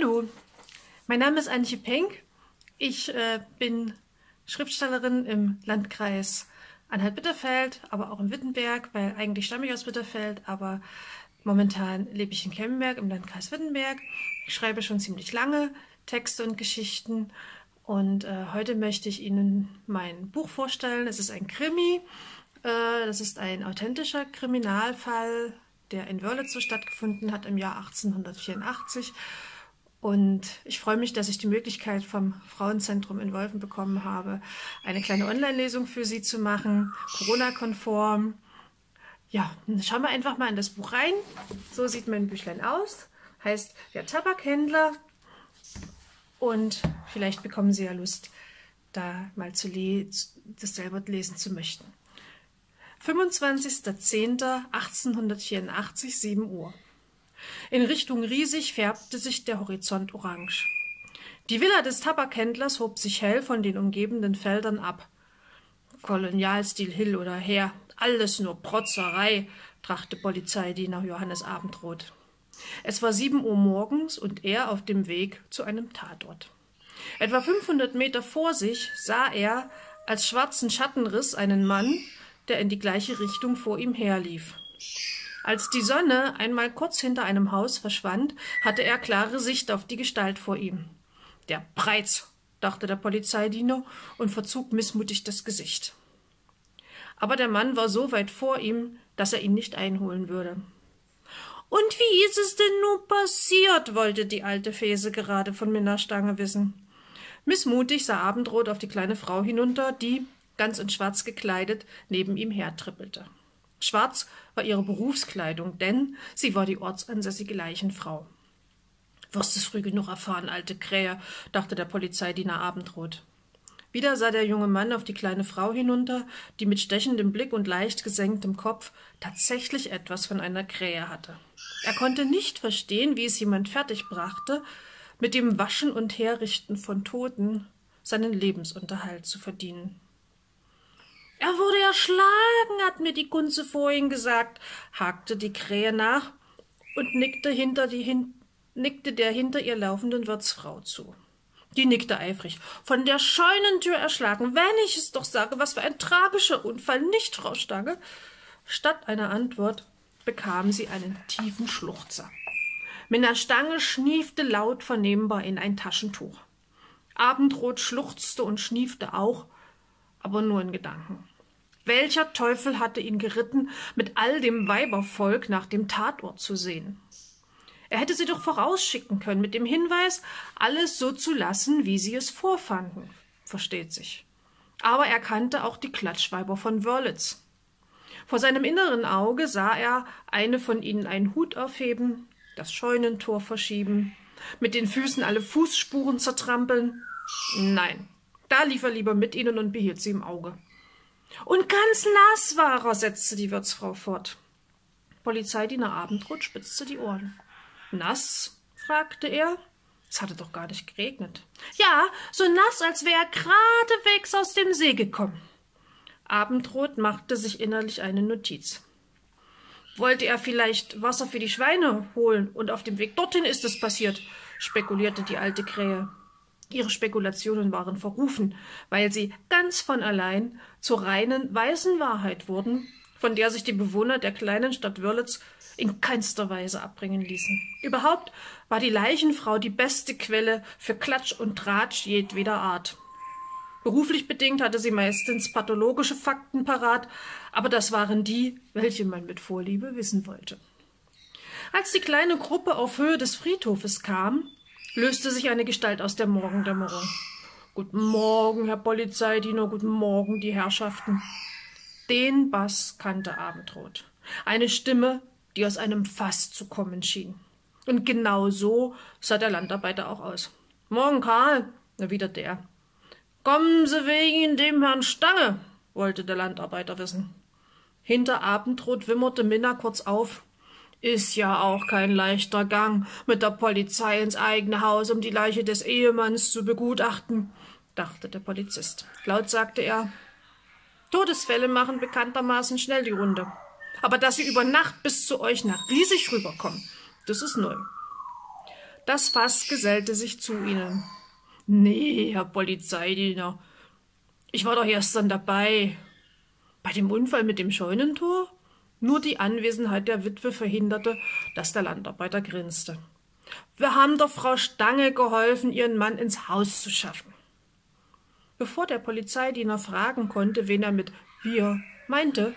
Hallo, mein Name ist Antje Penk. Ich äh, bin Schriftstellerin im Landkreis Anhalt-Bitterfeld, aber auch in Wittenberg, weil eigentlich stamme ich aus Bitterfeld, aber momentan lebe ich in Kemmenberg im Landkreis Wittenberg. Ich schreibe schon ziemlich lange Texte und Geschichten und äh, heute möchte ich Ihnen mein Buch vorstellen. Es ist ein Krimi. Äh, das ist ein authentischer Kriminalfall, der in Wörlitz so stattgefunden hat im Jahr 1884 und ich freue mich, dass ich die Möglichkeit vom Frauenzentrum in Wolfen bekommen habe, eine kleine Online-Lesung für Sie zu machen, Corona-konform. Ja, schauen wir einfach mal in das Buch rein. So sieht mein Büchlein aus. Heißt Der Tabakhändler. Und vielleicht bekommen Sie ja Lust, da mal zu das selber lesen zu möchten. 25.10.1884, 7 Uhr. In Richtung Riesig färbte sich der Horizont orange. Die Villa des Tabakhändlers hob sich hell von den umgebenden Feldern ab. Kolonialstil Hill oder her, alles nur Protzerei, trachte Polizeidiener Johannes Abendroth. Es war sieben Uhr morgens und er auf dem Weg zu einem Tatort. Etwa 500 Meter vor sich sah er als schwarzen Schattenriss einen Mann, der in die gleiche Richtung vor ihm herlief. Als die Sonne einmal kurz hinter einem Haus verschwand, hatte er klare Sicht auf die Gestalt vor ihm. Der Preiz, dachte der Polizeidiener und verzog missmutig das Gesicht. Aber der Mann war so weit vor ihm, dass er ihn nicht einholen würde. Und wie ist es denn nun passiert? wollte die alte Fese gerade von Minderstange wissen. Missmutig sah Abendrot auf die kleine Frau hinunter, die, ganz in schwarz gekleidet, neben ihm hertrippelte. Schwarz war ihre Berufskleidung, denn sie war die ortsansässige Leichenfrau. Wirst es früh genug erfahren, alte Krähe, dachte der Polizeidiener Abendrot. Wieder sah der junge Mann auf die kleine Frau hinunter, die mit stechendem Blick und leicht gesenktem Kopf tatsächlich etwas von einer Krähe hatte. Er konnte nicht verstehen, wie es jemand fertigbrachte, mit dem Waschen und Herrichten von Toten seinen Lebensunterhalt zu verdienen. Er wurde erschlagen, hat mir die Kunze vorhin gesagt, hakte die Krähe nach und nickte, hinter die, hin, nickte der hinter ihr laufenden Wirtsfrau zu. Die nickte eifrig. Von der Scheunentür erschlagen. Wenn ich es doch sage, was für ein tragischer Unfall, nicht, Frau Stange? Statt einer Antwort bekam sie einen tiefen Schluchzer. Minna Stange schniefte laut vernehmbar in ein Taschentuch. Abendrot schluchzte und schniefte auch, aber nur in Gedanken. Welcher Teufel hatte ihn geritten, mit all dem Weibervolk nach dem Tatort zu sehen? Er hätte sie doch vorausschicken können mit dem Hinweis, alles so zu lassen, wie sie es vorfanden. Versteht sich. Aber er kannte auch die Klatschweiber von Wörlitz. Vor seinem inneren Auge sah er eine von ihnen einen Hut aufheben, das Scheunentor verschieben, mit den Füßen alle Fußspuren zertrampeln. Nein, da lief er lieber mit ihnen und behielt sie im Auge. Und ganz nass war er, setzte die Wirtsfrau fort. Polizeidiener Abendrot spitzte die Ohren. Nass? fragte er. Es hatte doch gar nicht geregnet. Ja, so nass, als wäre er geradewegs aus dem See gekommen. Abendrot machte sich innerlich eine Notiz. Wollte er vielleicht Wasser für die Schweine holen und auf dem Weg dorthin ist es passiert, spekulierte die alte Krähe. Ihre Spekulationen waren verrufen, weil sie ganz von allein zur reinen weißen Wahrheit wurden, von der sich die Bewohner der kleinen Stadt Wörlitz in keinster Weise abbringen ließen. Überhaupt war die Leichenfrau die beste Quelle für Klatsch und Tratsch jedweder Art. Beruflich bedingt hatte sie meistens pathologische Fakten parat, aber das waren die, welche man mit Vorliebe wissen wollte. Als die kleine Gruppe auf Höhe des Friedhofes kam, löste sich eine Gestalt aus der Morgendämmerung. Guten Morgen, Herr Polizeidiener, guten Morgen, die Herrschaften. Den Bass kannte Abendrot. Eine Stimme, die aus einem Fass zu kommen schien. Und genau so sah der Landarbeiter auch aus. Morgen, Karl, erwiderte er. Kommen Sie wegen dem Herrn Stange, wollte der Landarbeiter wissen. Hinter Abendrot wimmerte Minna kurz auf. Ist ja auch kein leichter Gang, mit der Polizei ins eigene Haus, um die Leiche des Ehemanns zu begutachten, dachte der Polizist. Laut sagte er, Todesfälle machen bekanntermaßen schnell die Runde. Aber dass sie über Nacht bis zu euch nach Riesig rüberkommen, das ist neu. Das Fass gesellte sich zu ihnen. Nee, Herr Polizeidiener, ich war doch erst dann dabei. Bei dem Unfall mit dem Scheunentor? Nur die Anwesenheit der Witwe verhinderte, dass der Landarbeiter grinste. Wir haben doch Frau Stange geholfen, ihren Mann ins Haus zu schaffen. Bevor der Polizeidiener fragen konnte, wen er mit wir meinte,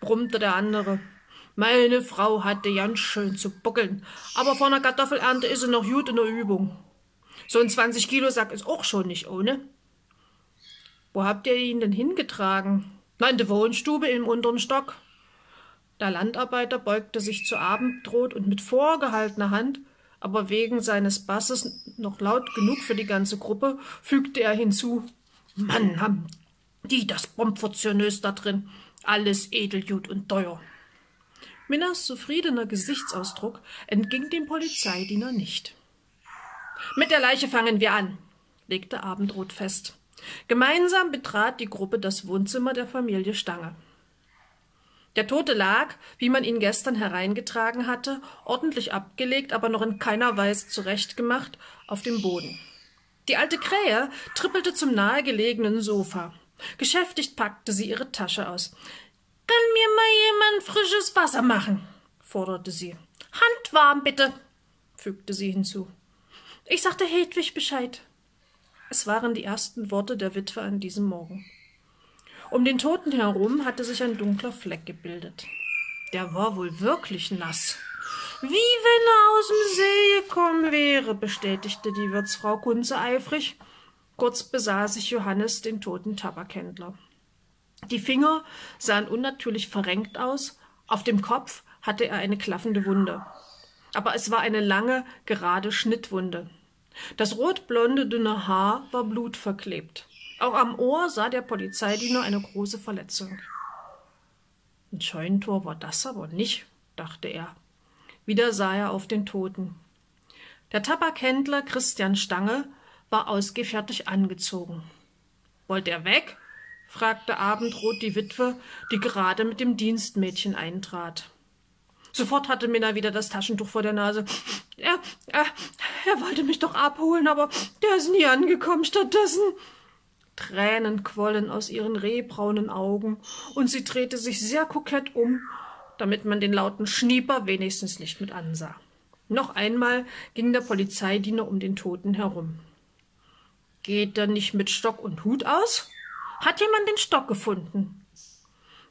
brummte der andere. Meine Frau hatte ganz schön zu buckeln, aber vor einer Kartoffelernte ist sie noch gut in der Übung. So ein 20-Kilo-Sack ist auch schon nicht ohne. Wo habt ihr ihn denn hingetragen? Na, in die Wohnstube im unteren Stock. Der Landarbeiter beugte sich zu Abendrot und mit vorgehaltener Hand, aber wegen seines Basses noch laut genug für die ganze Gruppe, fügte er hinzu Mann, haben die das Bomfortionös da drin. Alles edeljut und teuer. Minners zufriedener Gesichtsausdruck entging dem Polizeidiener nicht. Mit der Leiche fangen wir an, legte Abendrot fest. Gemeinsam betrat die Gruppe das Wohnzimmer der Familie Stange. Der Tote lag, wie man ihn gestern hereingetragen hatte, ordentlich abgelegt, aber noch in keiner Weise zurechtgemacht, auf dem Boden. Die alte Krähe trippelte zum nahegelegenen Sofa. Geschäftigt packte sie ihre Tasche aus. Kann mir mal jemand frisches Wasser machen? forderte sie. Handwarm, bitte, fügte sie hinzu. Ich sagte Hedwig Bescheid. Es waren die ersten Worte der Witwe an diesem Morgen. Um den Toten herum hatte sich ein dunkler Fleck gebildet. Der war wohl wirklich nass. Wie wenn er aus dem See gekommen wäre, bestätigte die Wirtsfrau Kunze eifrig. Kurz besah sich Johannes den toten Tabakhändler. Die Finger sahen unnatürlich verrenkt aus, auf dem Kopf hatte er eine klaffende Wunde. Aber es war eine lange, gerade Schnittwunde. Das rotblonde, dünne Haar war blutverklebt. Auch am Ohr sah der Polizeidiener eine große Verletzung. Ein Scheunentor war das aber nicht, dachte er. Wieder sah er auf den Toten. Der Tabakhändler Christian Stange war ausgefertigt angezogen. Wollte er weg? fragte Abendrot die Witwe, die gerade mit dem Dienstmädchen eintrat. Sofort hatte Minna wieder das Taschentuch vor der Nase. Er, er, er wollte mich doch abholen, aber der ist nie angekommen. Stattdessen. Tränen quollen aus ihren rehbraunen Augen, und sie drehte sich sehr kokett um, damit man den lauten Schnieper wenigstens nicht mit ansah. Noch einmal ging der Polizeidiener um den Toten herum. Geht er nicht mit Stock und Hut aus? Hat jemand den Stock gefunden?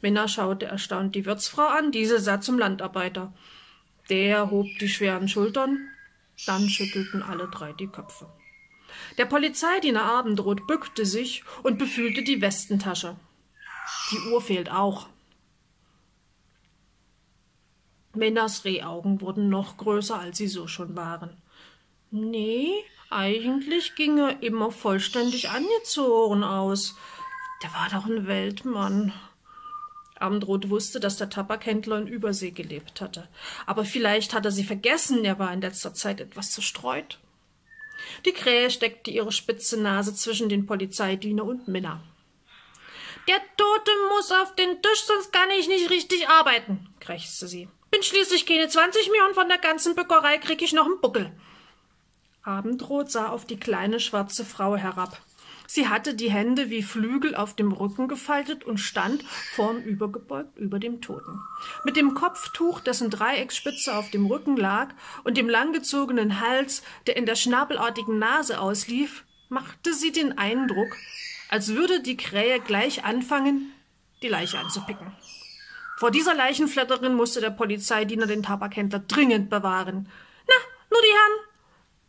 Minna schaute erstaunt die Wirtsfrau an, diese sah zum Landarbeiter. Der hob die schweren Schultern, dann schüttelten alle drei die Köpfe. Der Polizeidiener Abendrot bückte sich und befühlte die Westentasche. Die Uhr fehlt auch. Minnas Rehaugen wurden noch größer, als sie so schon waren. Nee, eigentlich ging er immer vollständig angezogen aus. Der war doch ein Weltmann. Abendrot wusste, dass der Tabakhändler in Übersee gelebt hatte. Aber vielleicht hat er sie vergessen, er war in letzter Zeit etwas zerstreut. Die Krähe steckte ihre spitze Nase zwischen den Polizeidiener und Minna. Der Tote muss auf den Tisch, sonst kann ich nicht richtig arbeiten, krächzte sie. Bin schließlich keine zwanzig mehr und von der ganzen Bückerei krieg ich noch einen Buckel. Abendrot sah auf die kleine schwarze Frau herab. Sie hatte die Hände wie Flügel auf dem Rücken gefaltet und stand vornübergebeugt über dem Toten. Mit dem Kopftuch, dessen Dreiecksspitze auf dem Rücken lag, und dem langgezogenen Hals, der in der schnabelartigen Nase auslief, machte sie den Eindruck, als würde die Krähe gleich anfangen, die Leiche anzupicken. Vor dieser Leichenflatterin musste der Polizeidiener den Tabakhändler dringend bewahren. Na, nur die Herren!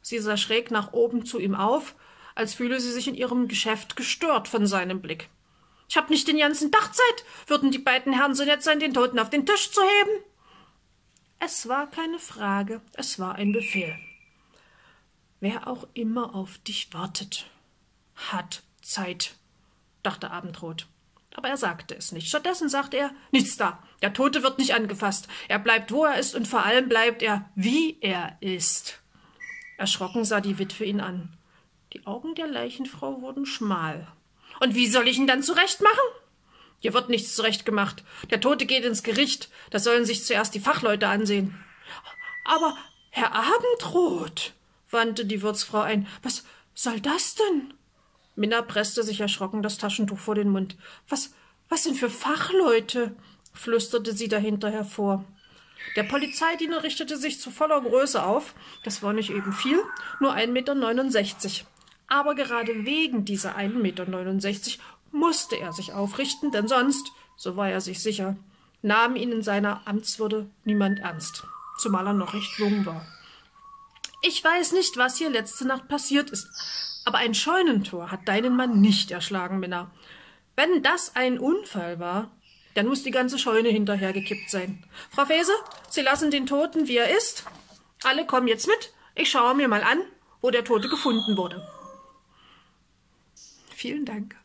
Sie sah schräg nach oben zu ihm auf, als fühle sie sich in ihrem Geschäft gestört von seinem Blick. Ich hab nicht den ganzen Tag Zeit. Würden die beiden Herren so nett sein, den Toten auf den Tisch zu heben? Es war keine Frage, es war ein Befehl. Wer auch immer auf dich wartet, hat Zeit, dachte Abendrot. Aber er sagte es nicht. Stattdessen sagte er, nichts da. Der Tote wird nicht angefasst. Er bleibt, wo er ist, und vor allem bleibt er, wie er ist. Erschrocken sah die Witwe ihn an. Die Augen der Leichenfrau wurden schmal. Und wie soll ich ihn dann zurechtmachen? Hier wird nichts zurechtgemacht. Der Tote geht ins Gericht. Das sollen sich zuerst die Fachleute ansehen. Aber Herr Abendrot, wandte die Wirtsfrau ein. Was soll das denn? Minna presste sich erschrocken das Taschentuch vor den Mund. Was, was sind für Fachleute? flüsterte sie dahinter hervor. Der Polizeidiener richtete sich zu voller Größe auf. Das war nicht eben viel, nur 1,69 Meter. Aber gerade wegen dieser 1,69 Meter musste er sich aufrichten, denn sonst, so war er sich sicher, nahm ihn in seiner Amtswürde niemand ernst, zumal er noch recht jung war. Ich weiß nicht, was hier letzte Nacht passiert ist, aber ein Scheunentor hat deinen Mann nicht erschlagen, Minna. Wenn das ein Unfall war, dann muss die ganze Scheune hinterhergekippt sein. Frau Fese, Sie lassen den Toten, wie er ist. Alle kommen jetzt mit. Ich schaue mir mal an, wo der Tote gefunden wurde. Vielen Dank.